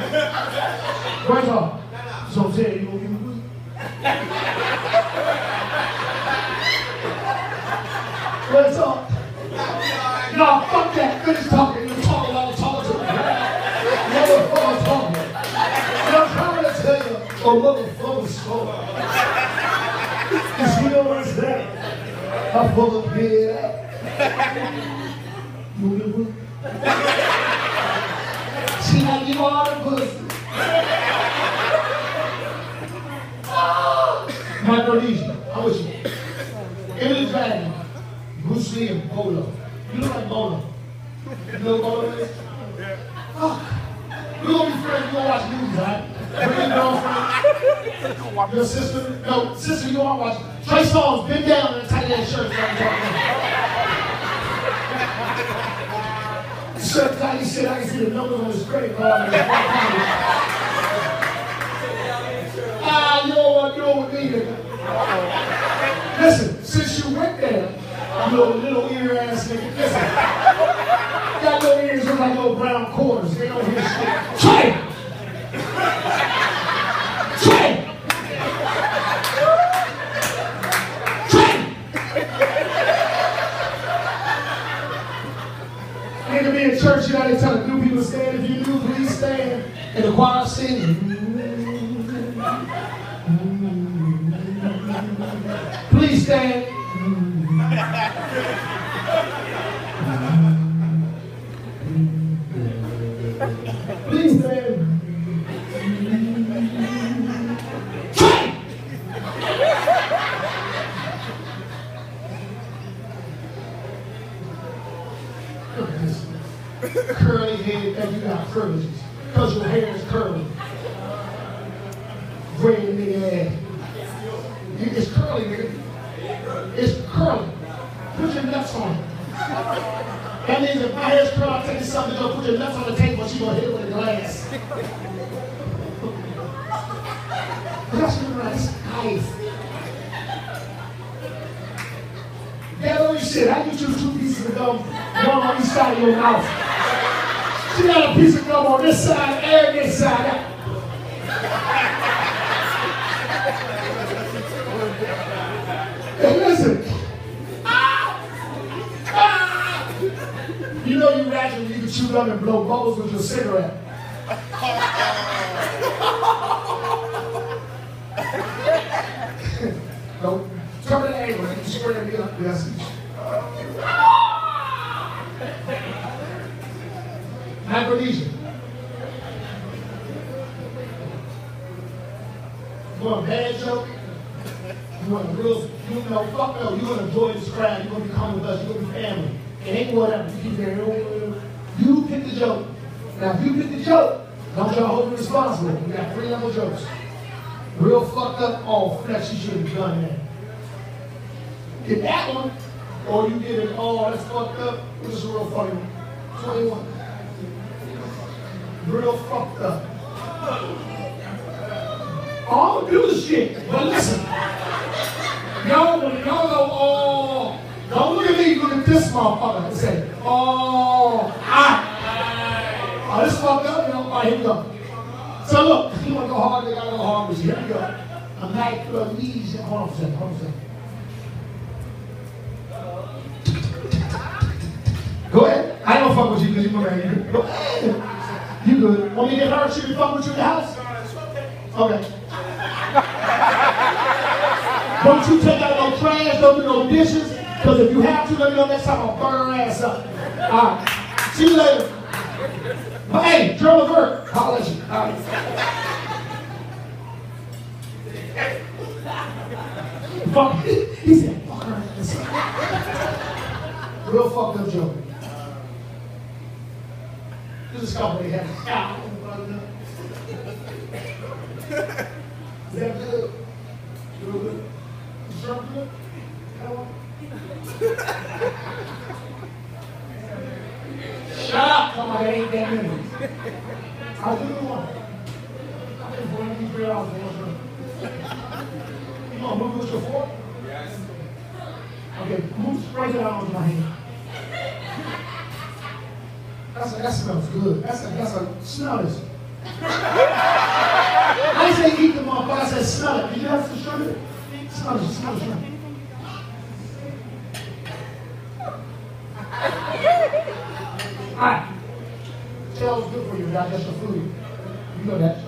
talk? Ahead, talk. So I'm saying, you gonna give me ahead, talk. No, fuck that. Finish talking. You talk a lot of talking to me. Motherfucker talking. And I'm trying to tell you a motherfucker story. You see what I'm saying? I'm full of beer. You get pussy? You all the pussy. Micronesia. I'm with you. Emily Dragon, Bruce Lee, and Polo. You look like Bono. You know what Bono is? Fuck. We're gonna be friends. We're gonna watch movies, right? Bring your girlfriend. Your sister. No, sister, you wanna watch. Trey Songz, bend down in a tight ass shirt. So I can talk to you. Shirt tight as shit. I can see the numbers on his credit card. and his bank account. Ah, you don't want to deal with me, nigga. Listen, since you went there, you little, little ear ass nigga, listen. Got no ears look like little brown quarters. They don't hear shit. Trey! Trey! Church, you gotta tell the new people to stand. If you knew, please stand. And the choir sing. Please stand. Please stand. Curly head that you got privileges. Because your hair is curly. Gray nigga ass. It's curly, nigga. It's curly. Put your nuts on it. That means if my hair's curly, take you something to go put your nuts on the table and she gonna hit it with a glass. That's nice. Nice. That only shit. I get you two pieces of gum, one on each side of your mouth. She got a piece of gum on this side and this side. Hey, listen. Ah! Ah! You know you imagine you can chew gum and blow bubbles with your cigarette. And squirt it up. Yes. Micronesia. You want a bad joke? You want a real, you know, fuck no, you want to enjoy this crowd, you want to come with us, you want to be family. It ain't whatever, you keep hearing, oh, oh, "Oh, you pick the joke. Now if you pick the joke, don't y'all hold me responsible. We got three level jokes. Real fucked up, all flesh, you should have done that. Get that one, or you get it, oh, that's fucked up, this is a real funny one. 21. Real fucked up. All do the shit, but listen. Y'all, when y'all go, oh, don't look at me, look at this motherfucker and say, oh, I. Oh, this fucked up, you know, all right, here we go. So look, you want to go hard, they gotta go hard you. Here we go. Back to knees. Hold on a second, hold on a second. Go ahead. I don't fuck with you because you're my man. Go ahead. You good. Want me to get her? She can fuck with you in the house? Okay. Don't you take out no trash, don't do no dishes, because if you have to, let me know next time I'll burn her ass up. All right. See you later. But hey, Joe Levert, holla at you. All right. Fuck. He said, fuck her ass. Real fucked up joke. This is called they have. Is that good? Good? You sure good? That? Shut up! Come on, it ain't that many. I'll do the one. I think one of these three hours You gonna move with your fork? Yes. Okay. Move spray that onto my hand. That's a, that smells good. That's a, that's a, smell this. I say eat the motherfucker, I said smell it. Did you have to shrimp it? Smell it, smell it, shrimp. Alright. Tail's good for you, digest your food. You know that,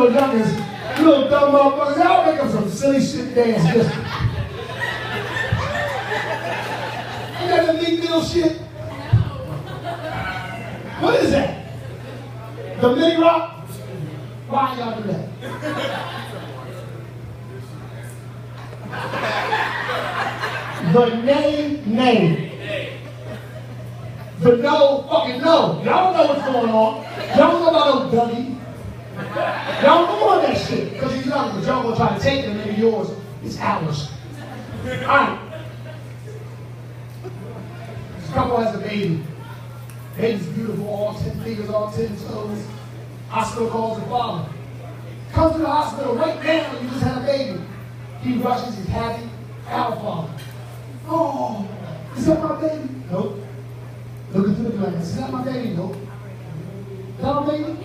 little youngins, you little dumb motherfuckers. Y'all make up some silly shit dance. Just. You got the Meek Mill shit? What is that? The mini rock? Why y'all do that? the name name. The no fucking no. Y'all don't know what's going on. Y'all don't know about no Dougie. Y'all don't know that shit because he's young, but y'all gonna try to take him and yours. It's ours. Alright. This couple has a baby. Baby's beautiful, all 10 fingers, all 10 toes. Hospital calls the father. Comes to the hospital right now, you just had a baby. He rushes, he's happy. Our father. Oh, is that my baby? Nope. Looking through the glass. Is that my baby? Nope. Is that my baby?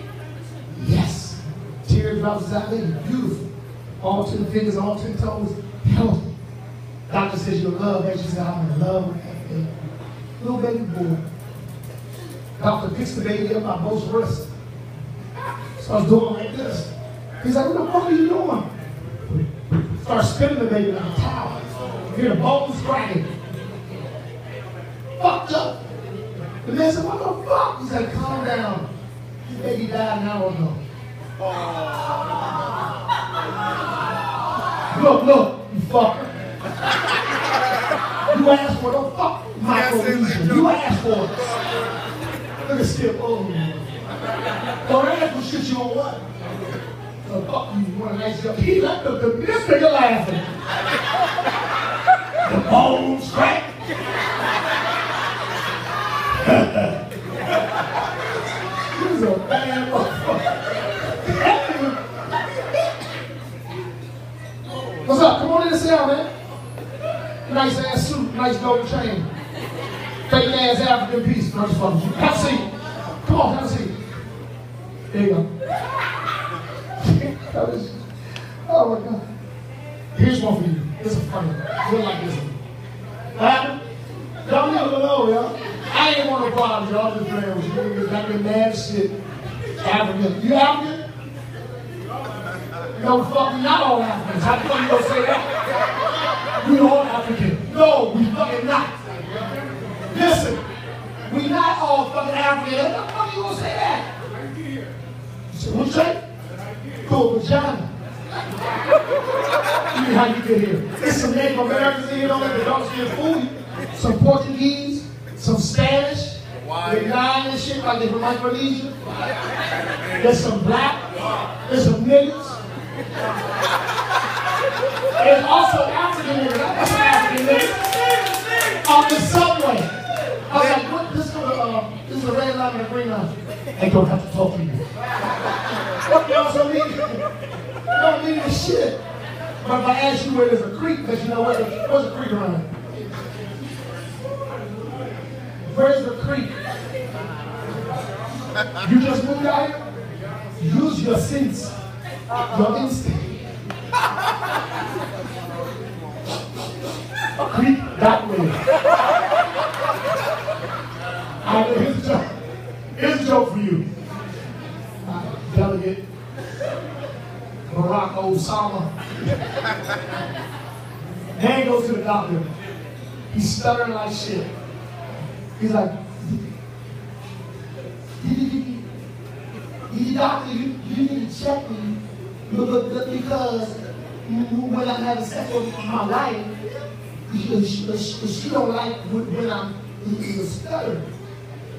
Teardrops that baby. Beautiful. All 10 fingers, all 10 toes. Healthy. Doctor says you're in love. And she said, I'm in love with that baby. Little baby boy. Doctor picks the baby up by both wrists. Starts doing like this. He's like, what the fuck are you doing? Starts spinning the baby like a towel. Hear the bones cracking. Fucked up. The man said, what the fuck? He said, calm down. His baby died an hour ago. Oh. Look, look, you fucker. You asked for the fuck micronesia. You asked for it. Look at Skip. Oh, don't ask for shit you don't want. The fuck you want a nice job. He let the, the this nigga laughing. The bones crack. He's a bad motherfucker. Come on man. Nice ass suit, nice gold chain. Fake ass African piece. No, fucking. Have a seat. Come on, have a seat. There you go. was, oh my God. Here's one for you. This is funny. You'll like this one. Happened? Y'all leave it alone, y'all. I ain't want to bother y'all. Just playing with you. You got your mad shit. African. You African? No, fuck, not all Africans. How come you gonna say that? We all African. No, we fucking not. Listen, we not all fucking African. How the fuck you gonna say that? So what you say? Cool vagina. See how you get here. There's some Native Americans in here, don't let the dark skin fool. Some Portuguese, some Spanish, nine and shit like they from Micronesia. There's some black, there's some niggas. There's also African niggas. That's an African nigga. On the subway. I was like, what? This is a, uh, this is a red line and a green line. I don't have to talk to you. What you also mean? You don't mean the shit. But if I ask you where there's a creek, because you know what? Where's a creek around? Where's the creek? You just moved out? Use your sense, your instinct. Creek that way. All right, here's a joke. Here's a joke for you. Uh, delegate Barack Osama. Man goes to the doctor. He's stuttering like shit. He's like, doctor, you, you need to check me because when I'm having sex with my wife, she, don't like when I'm in the stutter.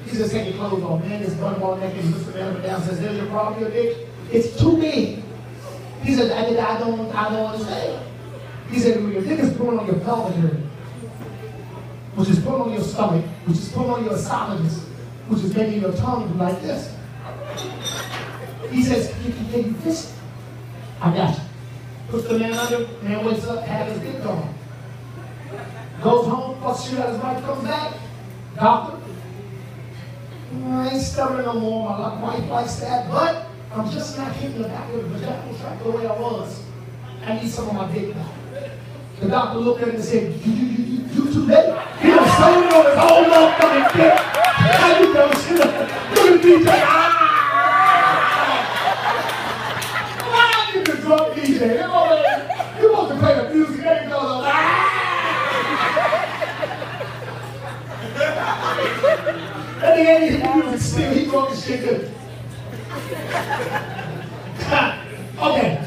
He says, take your clothes off. Man, this bun ball neck puts the man up down says, there's your problem, your dick. It's too big. He says, I, I don't, I don't understand. He said, when your dick is put on your pelvic area, which is put on your stomach, which is put on your esophagus, which is making your tongue like this. He says, can, can, you fix it? I got you. Puts the man under, man wakes up, have his dick on. Goes home, fucks shit out his wife, comes back. Doctor, mm, I ain't stubborn no more. My wife likes that, but I'm just not hitting the back of the vaginal tract the way I was. I need some of my dick back. The doctor looked at him and said, you, you, you, you, you too late. okay.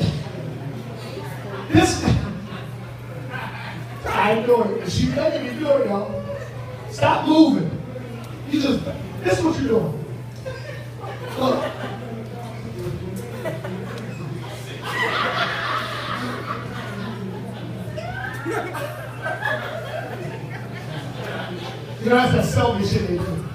This I know it. She making me do it, y'all. Stop moving. You just this is what you're doing. Look. You know that's that selfish shit they do.